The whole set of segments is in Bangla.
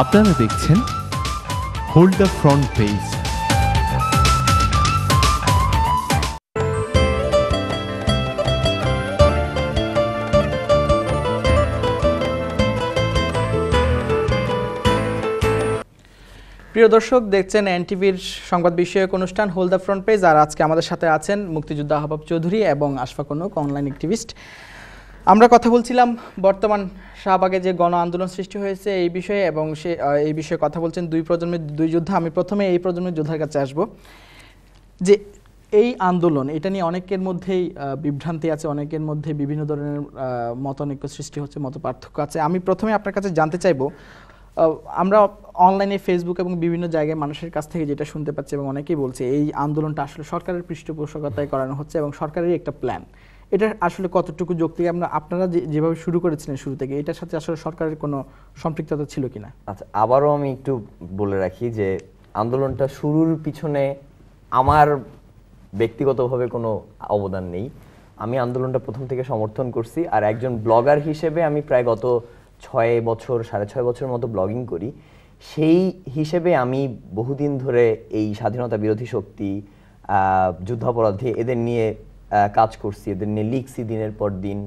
আপনারা দেখছেন হোল্ড দ্য ফ্রন্ট পেজ প্রিয় দর্শক, দেখছেন এনটিভির সংবাদ বিষয়ক অনুষ্ঠান হোল দ্য ফ্রন্ট পেজ আর আজকে আমাদের সাথে আছেন মুক্তিযোদ্ধা আহবাব চৌধুরী এবং আশফাক অনুক অনলাইন অ্যাক্টিভিস্ট আমরা কথা বলছিলাম বর্তমান শাহবাগে যে গণ আন্দোলন সৃষ্টি হয়েছে এই বিষয়ে এবং সে এই বিষয়ে কথা বলছেন দুই প্রজন্মের দুই যোদ্ধা। আমি প্রথমে এই প্রজন্মের যোদ্ধার কাছে আসব। যে এই আন্দোলন, এটা নিয়ে অনেকের মধ্যেই বিভ্রান্তি আছে, অনেকের মধ্যে বিভিন্ন ধরনের মতানৈক্য সৃষ্টি হচ্ছে মত পার্থক্য আছে। আমি প্রথমে আপনার কাছে জানতে চাইব আমরা অনলাইনে ফেসবুক এবং বিভিন্ন জায়গায় মানুষের কাছ থেকে যেটা শুনতে পাচ্ছি এবং অনেকেই বলছে, এই আন্দোলনটা আসলে সরকারের পৃষ্ঠপোষকতায় করানো হচ্ছে এবং সরকারেরই একটা প্ল্যান এটা আসলে কতটুকু যৌক্তিক? আমরা, আপনারা যেভাবে শুরু করেছিলেন শুরু থেকে, এটার সাথে আসলে সরকারের কোনো সম্পৃক্ততা ছিল কিনা? আচ্ছা আবারও আমি একটু বলে রাখি যে, আন্দোলনটা শুরুর পিছনে আমার ব্যক্তিগতভাবে কোনো অবদান নেই। আমি আন্দোলনটা প্রথম থেকে সমর্থন করছি, আর একজন ব্লগার হিসেবে আমি প্রায় গত ছয় বছর, সাড়ে ছয় বছর মতো ব্লগিং করি। সেই হিসেবে আমি বহুদিন ধরে এই স্বাধীনতা বিরোধী শক্তি যুদ্ধাপরাধী, এদের নিয়ে কাজ করছি, এদের নিয়ে লিখছি দিনের পর দিন।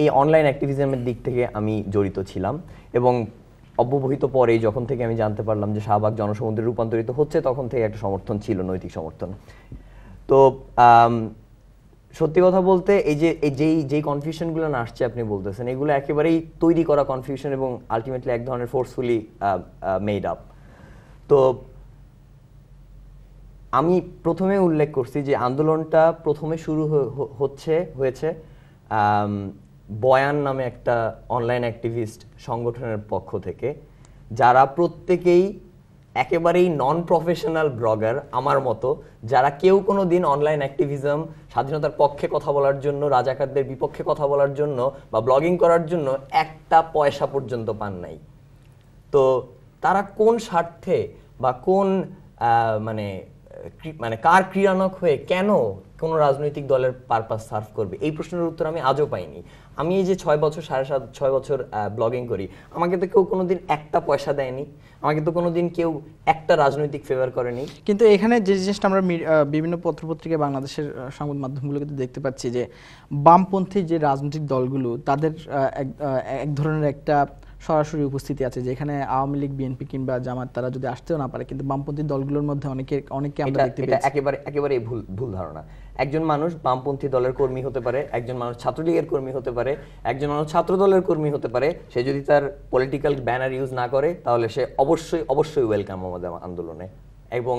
এই অনলাইন অ্যাক্টিভিজমের দিক থেকে আমি জড়িত ছিলাম এবং অব্যবহিত পরেই যখন থেকে আমি জানতে পারলাম যে শাহবাগ জনসমুদ্রে রূপান্তরিত হচ্ছে, তখন থেকে একটা সমর্থন ছিল, নৈতিক সমর্থন। তো সত্যি কথা বলতে এই যে, এই যেই যেই কনফিউশনগুলো না আসছে আপনি বলতেছেন, এগুলো একেবারেই তৈরি করা কনফিউশন এবং আলটিমেটলি এক ধরনের ফোর্সফুলি মেড আপ তো আমি প্রথমে উল্লেখ করছি যে আন্দোলনটা প্রথমে শুরু হচ্ছে, হয়েছে বয়ান নামে একটা অনলাইন অ্যাক্টিভিস্ট সংগঠনের পক্ষ থেকে, যারা প্রত্যেকেই একেবারেই নন প্রফেশনাল ব্লগার আমার মতো, যারা কেউ কোনো দিন অনলাইন অ্যাক্টিভিজম স্বাধীনতার পক্ষে কথা বলার জন্য, রাজাকারদের বিপক্ষে কথা বলার জন্য বা ব্লগিং করার জন্য একটা পয়সা পর্যন্ত পান নাই। তো তারা কোন স্বার্থে বা কোন মানে মানে কার ক্রিয়ানক হয়ে কেন কোন রাজনৈতিক দলের পারপাস সার্ভ করবে? এই প্রশ্নের উত্তর আমি আজও পাইনি। আমি এই যে ছয় বছর, সাড়ে সাত, ছয় বছর ব্লগিং করি, আমাকে তো কেউ কোনোদিন একটা পয়সা দেয়নি। আমাকে তো কোনোদিন কেউ একটা রাজনৈতিক ফেভার করেনি। কিন্তু এখানে যে জিনিসটা আমরা বিভিন্ন পত্রপত্রিকায় বাংলাদেশের সংবাদ মাধ্যমগুলোকে দেখতে পাচ্ছি যে, বামপন্থী যে রাজনৈতিক দলগুলো, তাদের এক ধরনের একটা সরাসরি উপস্থিতি আছে যেখানে আওয়ামী লীগ বিএনপি কিংবা জামাত তারা যদি আসতেও না পারে কিন্তু বামপন্থী দলগুলোর মধ্যে অনেকে অনেকে আমরা দেখতে এটা পেয়েছি। একেবারে একেবারে ভুল ভুল ধারণা। একজন মানুষ বামপন্থী দলের কর্মী হতে পারে একজন মানুষ ছাত্রলীগের কর্মী হতে পারে একজন মানুষ ছাত্র দলের কর্মী হতে পারে সে যদি তার পলিটিক্যাল ব্যানার ইউজ না করে তাহলে সে অবশ্যই অবশ্যই ওয়েলকাম আমাদের আন্দোলনে। এবং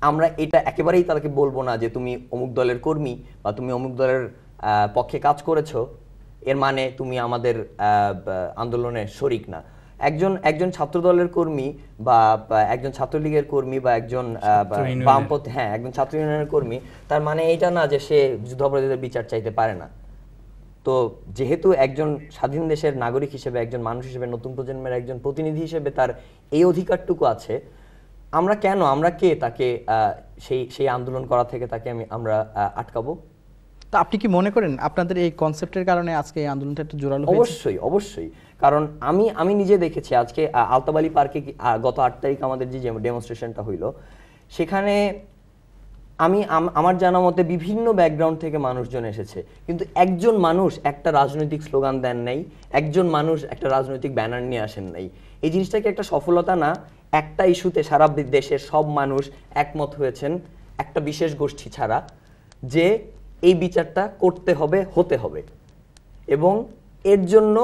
আমরা এটা একেবারেই তাদেরকে বলব না যে তুমি অমুক দলের কর্মী বা তুমি অমুক দলের আহ, পক্ষে কাজ করেছ এর মানে তুমি আমাদের আন্দোলনে শরিক না। একজন একজন ছাত্র দলের কর্মী বা একজন ছাত্রলীগের কর্মী বা একজন বামপন্থী হ্যাঁ একজন ছাত্র ইউনিয়নের কর্মী তার মানে এটা না যে সে যুদ্ধাপরাধীদের বিচার চাইতে পারে না। তো যেহেতু একজন স্বাধীন দেশের নাগরিক হিসেবে একজন মানুষ হিসেবে নতুন প্রজন্মের একজন প্রতিনিধি হিসেবে তার এই অধিকারটুকু আছে আমরা কেন আমরা কে তাকে আহ, সেই সেই আন্দোলন করা থেকে তাকে আমি আমরা আটকাবো? তা আপনি কি মনে করেন আপনাদের এই কনসেপ্টের কারণে আজকে এই আন্দোলনটা একটু জোরালো অবশ্যই অবশ্যই। কারণ আমি আমি নিজে দেখেছি আজকে আলতাবালি পার্কে গত আট তারিখ আমাদের যে ডেমনস্ট্রেশনটা হইল, সেখানে আমি আমার জানা মতে বিভিন্ন ব্যাকগ্রাউন্ড থেকে মানুষজন এসেছে। কিন্তু একজন মানুষ একটা রাজনৈতিক স্লোগান দেন নাই, একজন মানুষ একটা রাজনৈতিক ব্যানার নিয়ে আসেন নাই। এই জিনিসটা কি একটা সফলতা না, একটা ইস্যুতে সারা দেশের সব মানুষ একমত হয়েছেন, একটা বিশেষ গোষ্ঠী ছাড়া, যে এই বিচারটা করতে হবে হতে হবে। এবং এর জন্য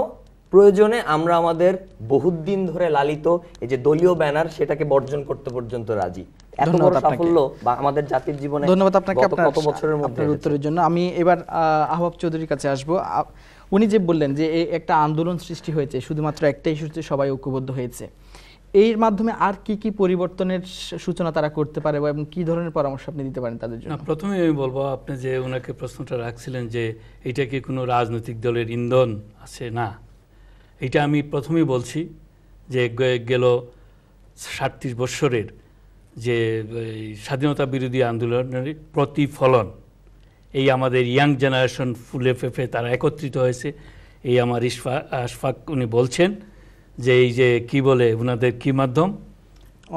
প্রয়োজনে আমরা আমাদের বহুত দিন ধরে লালিত এই যে দলীয় ব্যানার সেটাকে বর্জন করতে পর্যন্ত রাজি। এত বড় সাফল্য বা আমাদের জাতির জীবনে ধন্যবাদ আপনাকে আপনার কত বছরের মধ্যে উত্তরের জন্য। আমি এবার আহবাব চৌধুরীর কাছে আসব। উনি যে বললেন যে একটা আন্দোলন সৃষ্টি হয়েছে শুধুমাত্র একটা ইস্যুতে সবাই ঐক্যবদ্ধ হয়েছে। এর মাধ্যমে আর কি কি পরিবর্তনের সূচনা তারা করতে পারে এবং কি ধরনের পরামর্শ আপনি দিতে পারেন তাদের জন্য? প্রথমে আমি বলব, আপনি যে ওনাকে প্রশ্নটা রাখছিলেন যে এটা কি কোনো রাজনৈতিক দলের ইন্ধন আছে? না। এটা আমি প্রথমেই বলছি যে গেল সাতত্রিশ বৎসরের যে স্বাধীনতা বিরোধী আন্দোলনের প্রতিফলন, এই আমাদের ইয়াং জেনারেশন ফুলে ফেফে তারা একত্রিত হয়েছে, এই আমার ইশফা আশফাক উনি বলছেন। যে এই যে কি বলে ওনাদের কি মাধ্যম?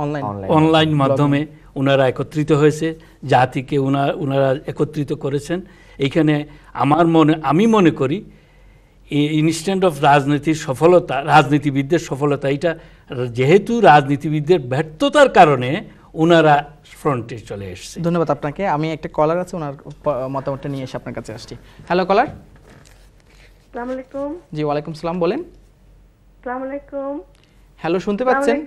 অনলাইন অনলাইন মাধ্যমে ওনারা একত্রিত হয়েছে জাতিকে ওনারা ওনারা একত্রিত করেছেন। এইখানে আমার মনে আমি মনে করি ইনস্ট্যান্ট অফ রাজনীতির সফলতা রাজনীতিবিদদের সফলতা এটা যেহেতু রাজনীতিবিদদের ব্যর্থতার কারণে ওনারা ফ্রন্টে চলে এসছে। ধন্যবাদ আপনাকে। আমি একটা কলার আছে ওনার মতামতটা নিয়ে এসে আপনার কাছে আসছি। হ্যালো কলার সালাম আলাইকুম। জি ওয়ালাইকুম সালাম বলেন। সালাম আলাইকুম। হ্যালো শুনতে পাচ্ছেন?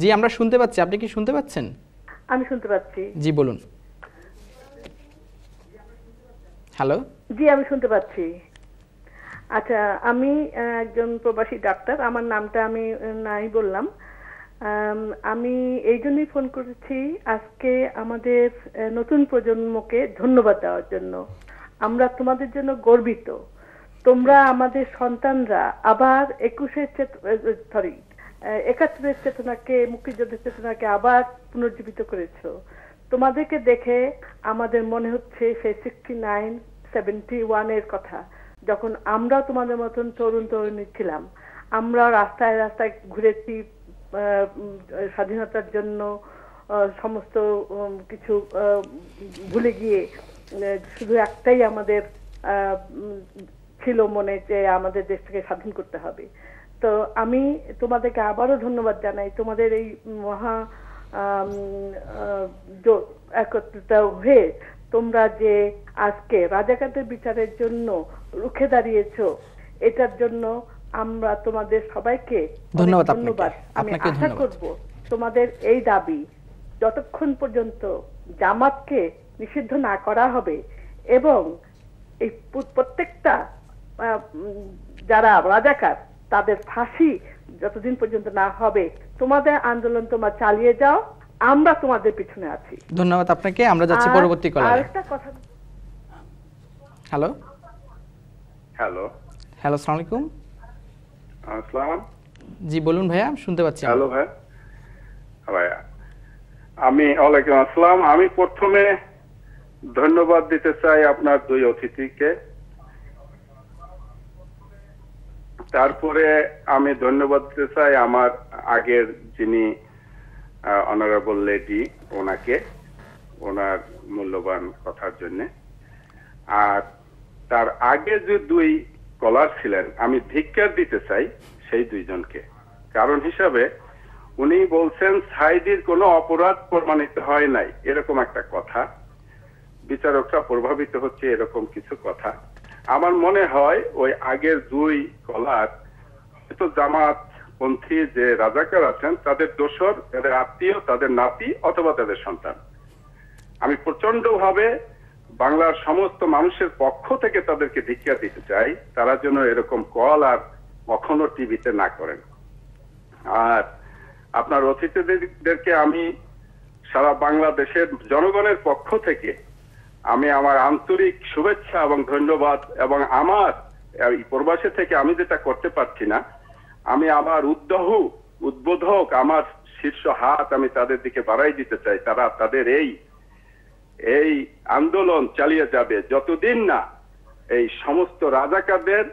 জি আমরা শুনতে পাচ্ছি। আপনি কি শুনতে পাচ্ছেন? আমি শুনতে পাচ্ছি। জি বলুন। হ্যালো জি আমি শুনতে পাচ্ছি। আচ্ছা আমি একজন প্রবাসী ডাক্তার। আমার নামটা আমি নাই বললাম। আমি এই জন্যই ফোন করেছি আজকে আমাদের নতুন প্রজন্মকে ধন্যবাদ দেওয়ার জন্য। আমরা তোমাদের জন্য গর্বিত। তোমরা আমাদের সন্তানরা আবার একুশের সরি একাত্তরের চেতনাকে, মুক্তিযুদ্ধের চেতনাকে আবার পুনর্জীবিত করেছ। তোমাদেরকে দেখে আমাদের মনে হচ্ছে সেই সিক্সটি নাইন সেভেন্টি ওয়ানের কথা। যখন আমরা তোমাদের মতন তরুণ তরুণী ছিলাম, আমরা রাস্তায় রাস্তায় ঘুরেছি স্বাধীনতার জন্য সমস্ত কিছু ভুলে গিয়ে শুধু একটাই আমাদের ছিল মনে যে আমাদের দেশটাকে স্বাধীন করতে হবে। তো আমি তোমাদেরকে আবারও ধন্যবাদ জানাই। তোমাদের এই মহা একত্রিত হয়ে তোমরা যে আজকে রাজাকারদের বিচারের জন্য রুখে দাঁড়িয়েছো এটার জন্য আমরা তোমাদের সবাইকে ধন্যবাদ ধন্যবাদ। আমি আশা। করব তোমাদের এই দাবি যতক্ষণ পর্যন্ত জামাতকে নিষিদ্ধ না করা হবে এবং এই প্রত্যেকটা যারা রাজাকার তাদের ফাঁসি যতদিন পর্যন্ত না হবে তোমাদের আন্দোলন তোমরা চালিয়ে যাও আমরা তোমাদের পিছনে আছি। ধন্যবাদ আপনাকে আমরা যাচ্ছি পরবর্তী কলারে আরেকটা কথা হ্যালো হ্যালো হ্যালো আসসালামু আলাইকুম আসসালাম জি বলুন ভাইয়া শুনতে পাচ্ছি। হ্যালো ভাই। ভাইয়া আমি ওয়ালাইকুম আসসালাম। আমি প্রথমে ধন্যবাদ দিতে চাই আপনার দুই অতিথিকে। তারপরে আমি ধন্যবাদ দিতে চাই আমার আগের যিনি অনারেবল লেডি ওনাকে, ওনার মূল্যবান কথার জন্য। আর তার আগে যে দুই কলার ছিলেন, আমি ধিক্কার দিতে চাই সেই দুইজনকে। কারণ হিসাবে উনি বলছেন সাইদির কোনো অপরাধ প্রমাণিত হয় নাই, এরকম একটা কথা। বিচারকরা প্রভাবিত হচ্ছে এরকম কিছু কথা। আমার মনে হয় ওই আগের দুই কলার হয়তো জামাত পন্থী যে রাজাকার আছেন, তাদের দোসর তাদের আত্মীয়, তাদের নাতি অথবা তাদের সন্তান। আমি প্রচণ্ড ভাবে বাংলার সমস্ত মানুষের পক্ষ থেকে তাদেরকে ধিক্ষা দিতে চাই, তারা যেন এরকম কল আর কখনো টিভিতে না করেন। আর আপনার অতিথিদেরকে আমি সারা বাংলাদেশের জনগণের পক্ষ থেকে আমি আমার আন্তরিক শুভেচ্ছা এবং ধন্যবাদ এবং আমার প্রবাসী থেকে আমি যেটা করতে পারছি না, আমি আমার উদ্যহ, উদ্বোধক, আমার শীর্ষ হাত আমি তাদের দিকে বাড়াই দিতে চাই। তারা তাদের এই এই আন্দোলন চালিয়ে যাবে। যতদিন না এই সমস্ত রাজাকারদের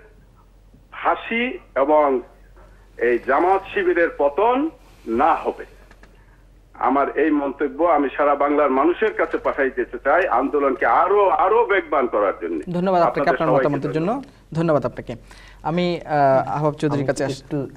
ফাঁসি এবং এই জামাত শিবিরের পতন না হবে। আমার এই মন্তব্য আমি সারা বাংলার মানুষের কাছে পাঠাই দিতে চাই আন্দোলনকে আরও আরও বেগবান করার জন্য। ধন্যবাদ আপনাকে আপনার মতামতের জন্য। ধন্যবাদ। আপনাকে। আমি আহ, আহবাব চৌধুরীর কাছে একটু